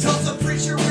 tells the preacher